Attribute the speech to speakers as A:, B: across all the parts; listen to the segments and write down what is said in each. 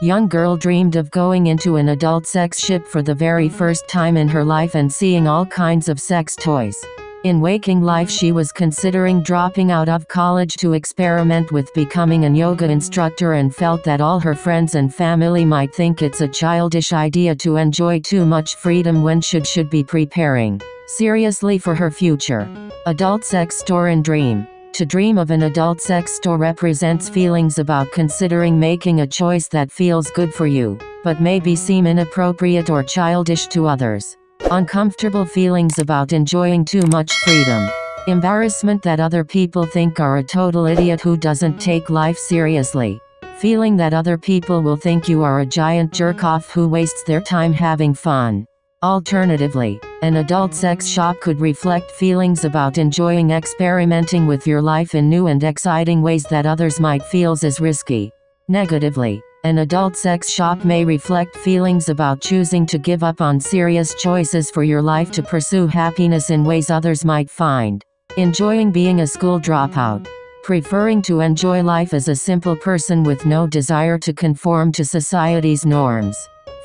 A: Young girl dreamed of going into an adult sex ship for the very first time in her life and seeing all kinds of sex toys. In waking life she was considering dropping out of college to experiment with becoming an yoga instructor and felt that all her friends and family might think it's a childish idea to enjoy too much freedom when should should be preparing seriously for her future. Adult sex store and dream. To dream of an adult sex store represents feelings about considering making a choice that feels good for you, but maybe seem inappropriate or childish to others. Uncomfortable feelings about enjoying too much freedom. Embarrassment that other people think are a total idiot who doesn't take life seriously. Feeling that other people will think you are a giant jerk off who wastes their time having fun. Alternatively, an adult sex shop could reflect feelings about enjoying experimenting with your life in new and exciting ways that others might feels as risky. Negatively, an adult sex shop may reflect feelings about choosing to give up on serious choices for your life to pursue happiness in ways others might find. Enjoying being a school dropout. Preferring to enjoy life as a simple person with no desire to conform to society's norms.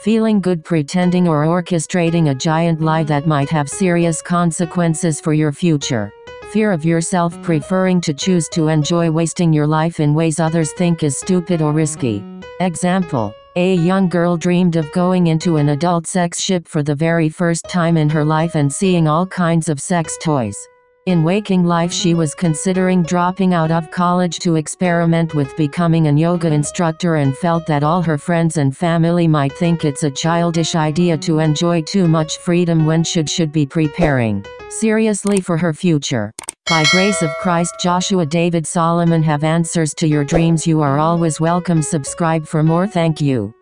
A: Feeling good pretending or orchestrating a giant lie that might have serious consequences for your future. Fear of yourself preferring to choose to enjoy wasting your life in ways others think is stupid or risky. Example. A young girl dreamed of going into an adult sex ship for the very first time in her life and seeing all kinds of sex toys. In waking life she was considering dropping out of college to experiment with becoming an yoga instructor and felt that all her friends and family might think it's a childish idea to enjoy too much freedom when should should be preparing seriously for her future. By grace of Christ Joshua David Solomon have answers to your dreams you are always welcome subscribe for more thank you.